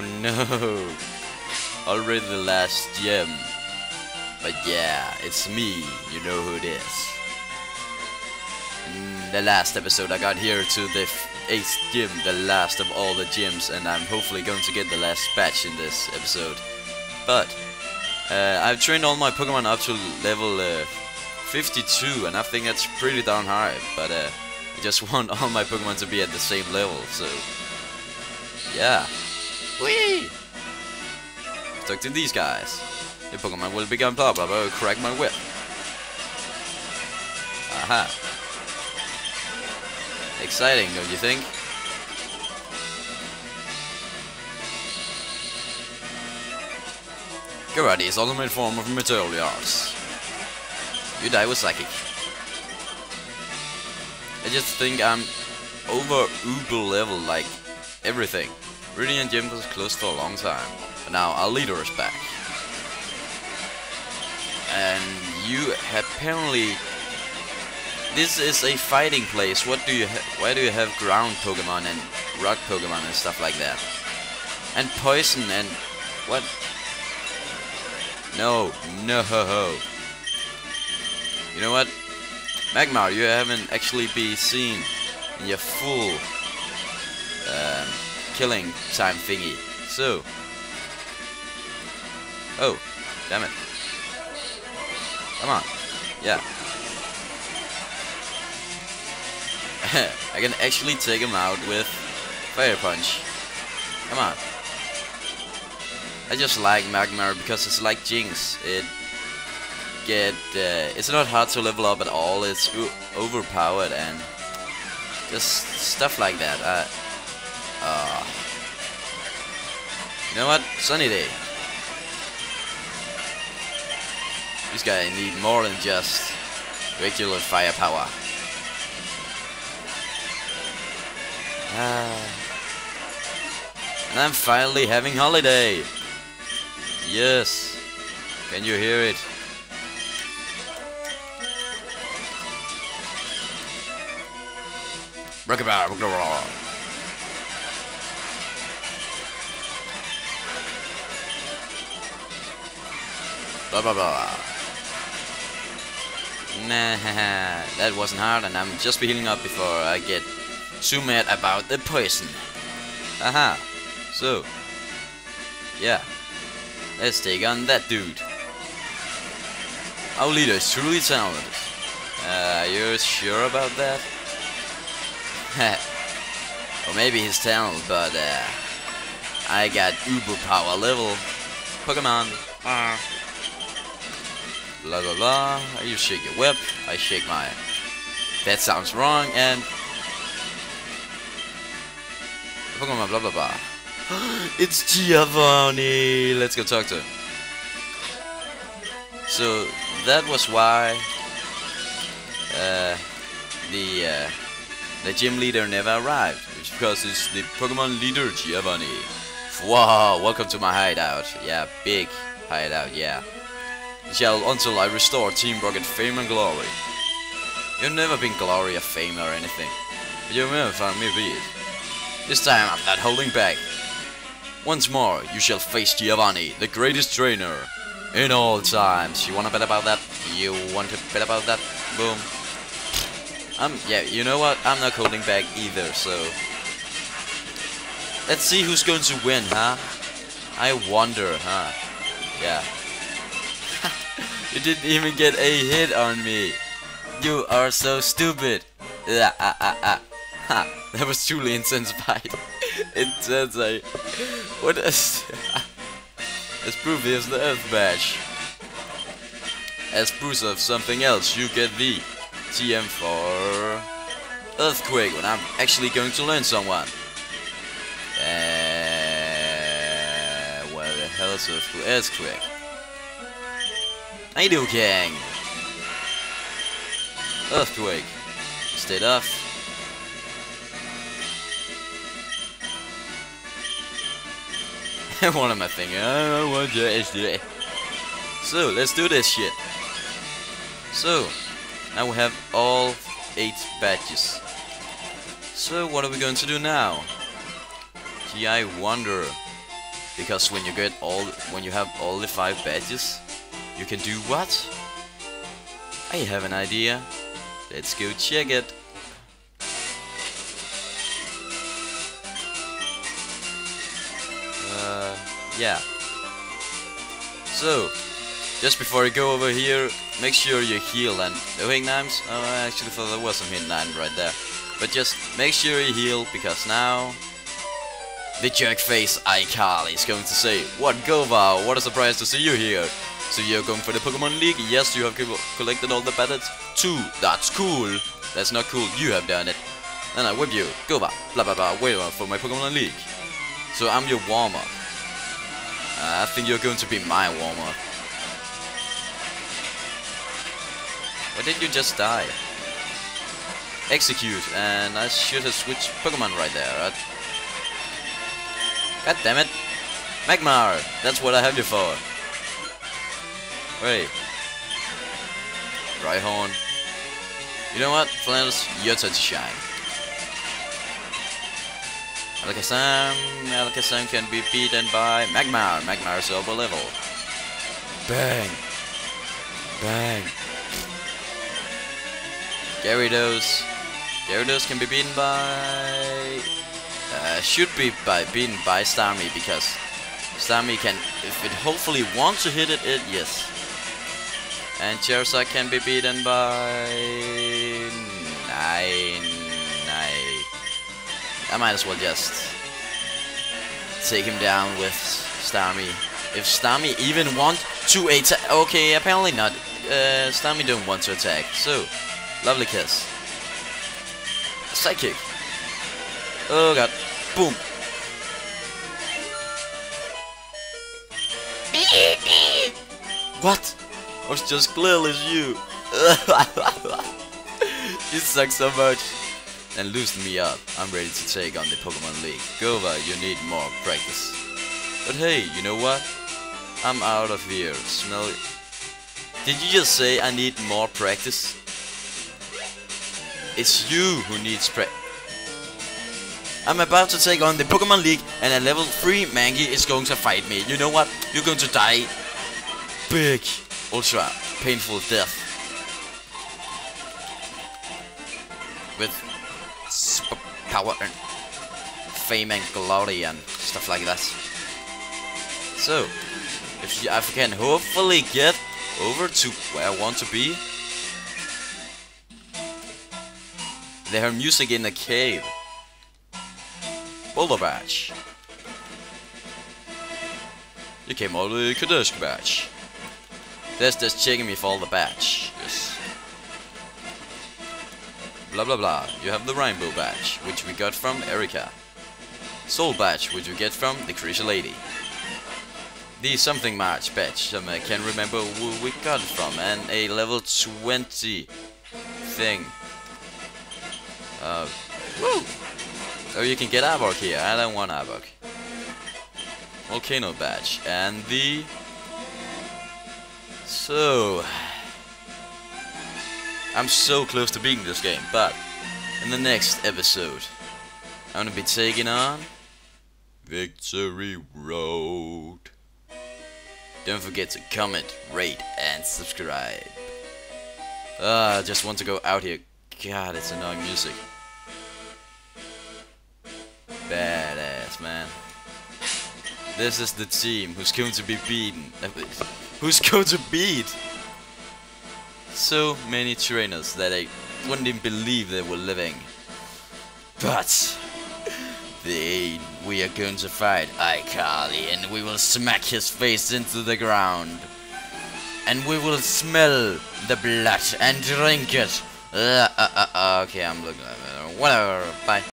Oh no. Already the last gem. But yeah, it's me. You know who it is. In the last episode I got here to the 8th gym, the last of all the gyms, and I'm hopefully going to get the last batch in this episode. But uh, I've trained all my Pokemon up to level uh, 52, and I think that's pretty darn high. But uh, I just want all my Pokemon to be at the same level, so yeah. Whee! Talk to these guys. The Pokemon will become blah blah blah. Crack my whip. Aha. Exciting, don't you think? Karate is ultimate form of martial arts. You die with psychic. I just think I'm over uber level like everything. Viridian Gym was closed for a long time, but now our leader is back. And you apparently this is a fighting place. What do you why do you have ground Pokemon and rock Pokemon and stuff like that? And poison and what? No, no. Ho You know what? Magmar, you haven't actually been seen in your full killing time thingy. So. Oh, damn it. Come on. Yeah. I can actually take him out with Fire Punch. Come on. I just like Magmar because it's like Jinx. It get uh, it's not hard to level up at all. It's overpowered and just stuff like that. Uh, uh, you know what? Sunny day. This guy need more than just regular firepower. Ah. And I'm finally having holiday. Yes. Can you hear it? Rockabye, rockabye. Blah blah blah. Nah, that wasn't hard, and I'm just healing up before I get too mad about the poison. Aha. So, yeah. Let's take on that dude. Our leader is truly talented. Uh, are you sure about that? or maybe he's talented, but uh, I got uber power level Pokemon. Uh. Blah blah blah. You shake your whip. I shake my. That sounds wrong. And Pokemon blah blah blah. it's Giovanni! Let's go talk to him. So, that was why uh, the uh, the gym leader never arrived. It's because it's the Pokemon leader, Giovanni. Wow, welcome to my hideout. Yeah, big hideout, yeah. Shall until I restore Team Rocket fame and glory. You've never been glory or fame or anything. But you never found me be it. This time I'm not holding back. Once more, you shall face Giovanni, the greatest trainer in all times. You wanna bet about that? You want to bet about that? Boom. Um, yeah, you know what? I'm not holding back either, so... Let's see who's going to win, huh? I wonder, huh? Yeah. you didn't even get a hit on me. You are so stupid. Ah, ah, ah, ah. Ha, that was truly intensified. intense, I... What is... As proof here's the Earth Badge. As proof of something else, you get the TM for Earthquake when I'm actually going to learn someone. Uh, where the hell is? Earthquake. Idle Gang. Earthquake. Stayed off. what am I thinking? I So, let's do this shit. So, now we have all 8 badges. So, what are we going to do now? Gee, I wonder. Because when you get all, when you have all the five badges, you can do what? I have an idea. Let's go check it. Uh, yeah. So, just before you go over here, make sure you heal and the wing knives. Oh, I actually thought there was some hidden item right there. But just make sure you heal because now the jerkface iCarly is going to say, What Gova, what a surprise to see you here. So you're going for the Pokemon League? Yes, you have co collected all the badges. Two, that's cool. That's not cool, you have done it. Then I whip you, Gova, blah blah blah, wait for my Pokemon League. So I'm your warm-up. Uh, I think you're going to be my warm-up. Why did you just die? Execute, and I should have switched Pokemon right there, right? God damn it! Magmar! That's what I have you for. Wait. Rhyhorn. You know what? Flanders, your turn to shine. Alakazam, Alakazam can be beaten by Magmar. Magmar is over level. Bang! Bang! Gyarados. Gyarados can be beaten by... Uh, should be by beaten by Starmie because Starmie can, if it hopefully wants to hit it, it yes. And Charizard can be beaten by... Nine... Nine... I might as well just take him down with Starmie. If Starmie even want to attack... Okay, apparently not. Uh, Starmie don't want to attack. So, lovely kiss. Psychic. Oh god. Boom. what? Was just clearly you. you suck so much. And loosen me up. I'm ready to take on the Pokemon League. Gova, you need more practice. But hey, you know what? I'm out of here. Smell it. Did you just say I need more practice? It's you who needs practice. I'm about to take on the Pokemon League and a level 3 Mankey is going to fight me. You know what? You're going to die. Big, ultra, painful death. With power and fame and glory and stuff like that. So, if, I can hopefully get over to where I want to be, they heard music in the cave. Boulder Badge. You came all the way Badge. That's just checking me for all the badge. Yes. Blah blah blah. You have the Rainbow Badge, which we got from Erika. Soul Badge, which we get from the Crazy Lady. The Something Marsh Badge, um, I can't remember who we got from, and a level 20 thing. Uh, woo! Oh, you can get Arbok here. I don't want Arbok. Volcano badge. And the... So... I'm so close to beating this game, but... In the next episode... I'm gonna be taking on... Victory Road. Don't forget to comment, rate, and subscribe. Ah, I just want to go out here. God, it's annoying music. Badass, man. This is the team who's going to be beaten. Who's going to beat so many trainers that I wouldn't even believe they were living. But they, we are going to fight iCarly and we will smack his face into the ground. And we will smell the blood and drink it. Uh, uh, uh, okay, I'm looking at it. Whatever. Bye.